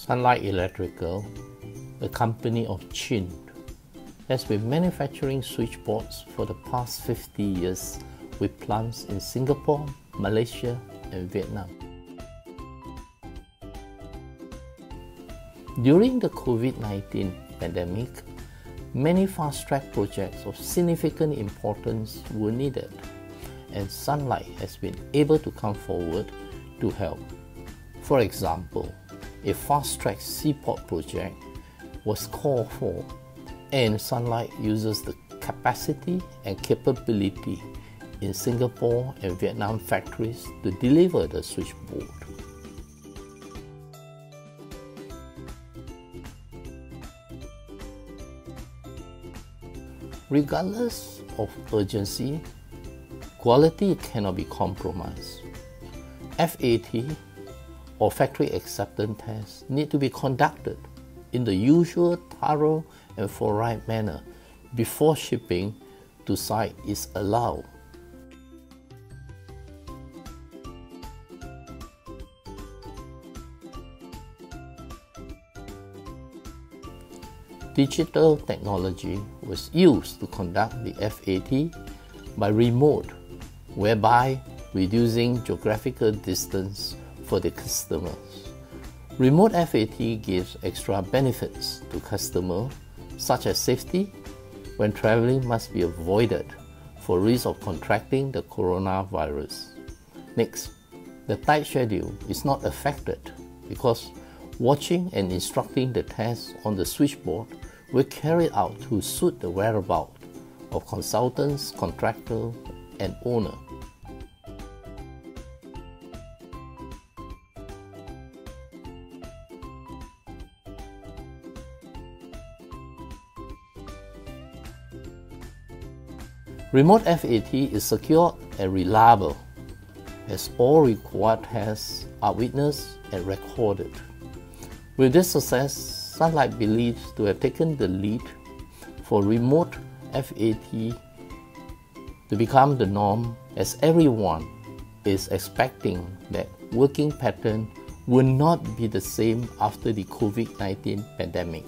Sunlight Electrical, a company of CHINT, has been manufacturing switchboards for the past 50 years with plants in Singapore, Malaysia, and Vietnam. During the COVID 19 pandemic, many fast track projects of significant importance were needed, and Sunlight has been able to come forward to help. For example, a fast track seaport project was called for, and Sunlight uses the capacity and capability in Singapore and Vietnam factories to deliver the switchboard. Regardless of urgency, quality cannot be compromised. FAT or factory acceptance tests need to be conducted in the usual thorough and forthright manner before shipping to site is allowed. Digital technology was used to conduct the FAT by remote, whereby reducing geographical distance for the customers. Remote FAT gives extra benefits to customers such as safety when traveling must be avoided for risk of contracting the coronavirus. Next, the tight schedule is not affected because watching and instructing the test on the switchboard will carry out to suit the whereabouts of consultants, contractor, and owner. Remote FAT is secure and reliable as all required tests are witnessed and recorded. With this success, Sunlight believes to have taken the lead for remote FAT to become the norm as everyone is expecting that working pattern will not be the same after the COVID-19 pandemic.